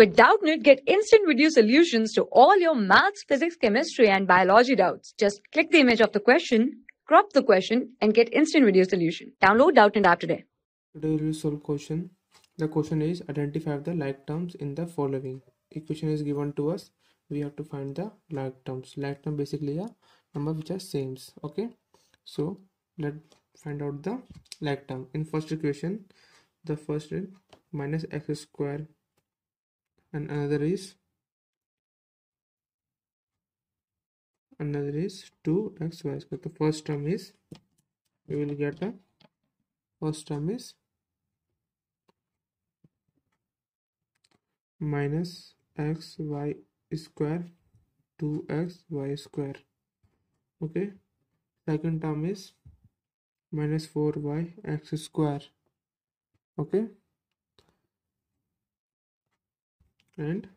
With Doubtnut, get instant video solutions to all your maths, physics, chemistry, and biology doubts. Just click the image of the question, crop the question, and get instant video solution. Download Doubtnut app today. Today we will solve question. The question is identify the like terms in the following. Equation is given to us. We have to find the like terms. Like term basically a number which are same. Okay. So let's find out the like term. In first equation, the first is minus x square and another is another is 2xy square. The first term is we will get a first term is minus x y square 2x y square. Okay? Second term is minus 4y x square. Okay and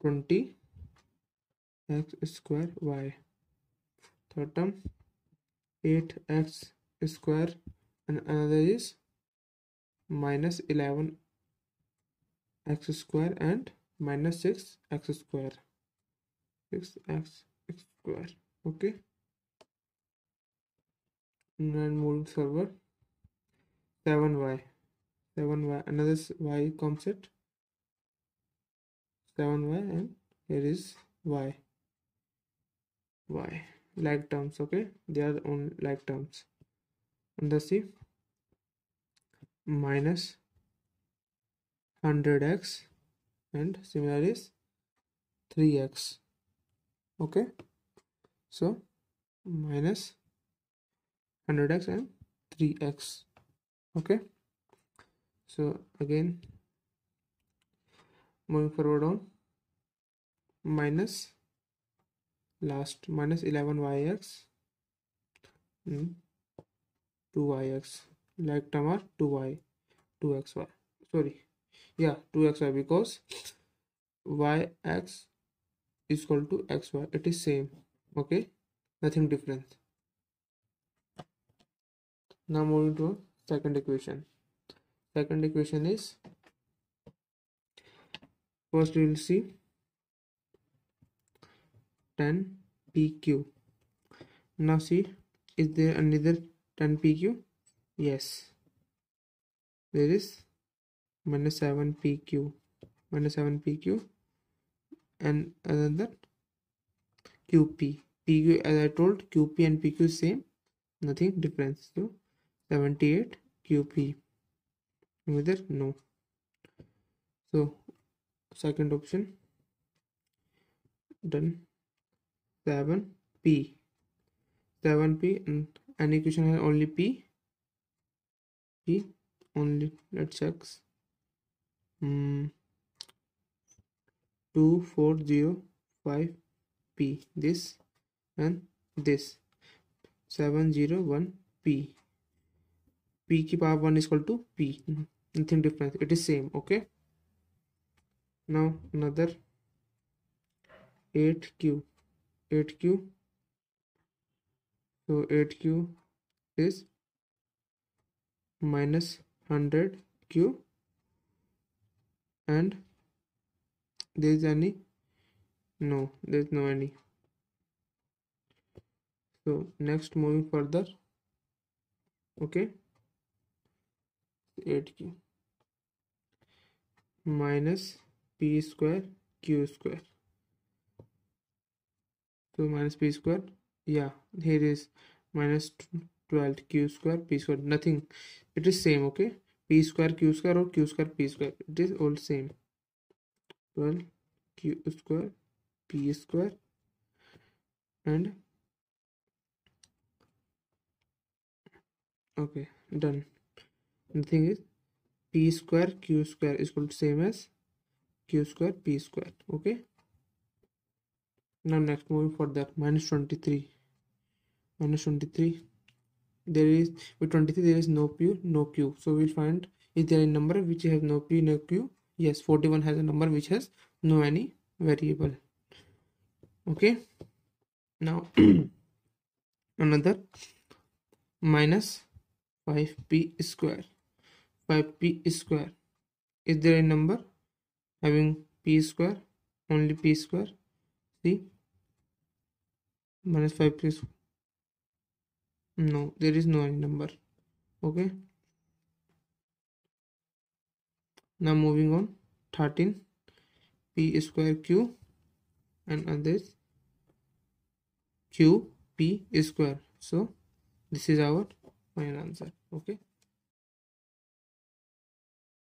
20 x square y. Third term 8x square and another is minus 11 x square and minus 6 x square. 6 x square okay. And moving forward 7y 7y another y concept 7y and here is y. Y. Like terms okay? They are on like terms. And the c minus 100x and similar is 3x okay? So minus 100x and 3x okay? So again moving forward on minus last minus 11yx and 2yx like term are 2y 2xy sorry. Yeah 2xy because yx is equal to xy it is same. Okay? Nothing different. Now moving to second equation. Second equation is first we will see 10 pq now see is there another 10 pq yes. There is minus 7 pq minus 7 pq and another qp pq as i told qp and pq same nothing difference. So 78 qp whether no. So second option done 7p 7p and an equation has only p p only let's check hmm 2405 p this and this 701 p p ki power 1 is equal to p nothing different it is same okay now another 8q 8q so 8q is minus 100q and there is any? No there is no any. So next moving further. Okay. 8q minus p square q square. So minus p square yeah here is minus 12 q square p square nothing. It is same okay? P square q square or q square p square it is all same. 12 q square p square and okay done. The thing is p square q square is equal to same as q square p square okay? Now next moving for that minus 23 minus 23 there is with 23 there is no p no q. So we'll find is there a number which has no p no q? Yes 41 has a number which has no any variable. Okay? Now another minus 5p square. 5p square. Is there a number having p square only p square see? Minus 5 plus no there is no any number okay? Now moving on 13 p square q and others q p square. So this is our final answer okay